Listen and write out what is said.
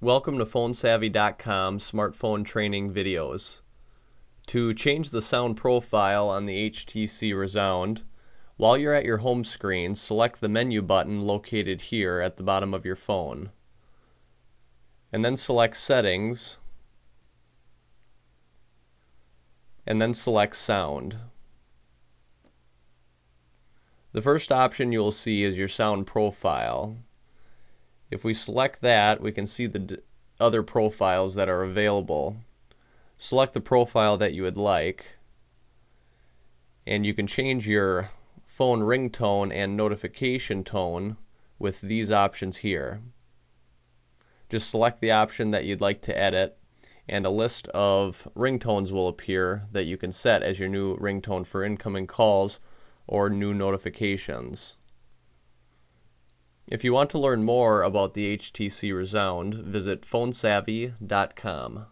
Welcome to PhoneSavvy.com smartphone training videos. To change the sound profile on the HTC Rezound, while you're at your home screen, select the menu button located here at the bottom of your phone. And then select Settings, and then select Sound. The first option you'll see is your sound profile. If we select that, we can see the other profiles that are available. Select the profile that you would like, and you can change your phone ringtone and notification tone with these options here. Just select the option that you'd like to edit, and a list of ringtones will appear that you can set as your new ringtone for incoming calls or new notifications. If you want to learn more about the HTC Rezound, visit phonesavvy.com.